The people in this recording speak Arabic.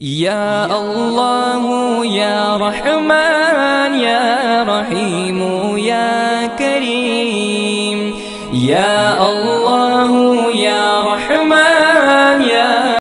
يا الله يا رحمن يا رحيم يا كريم. يا الله يا رحمن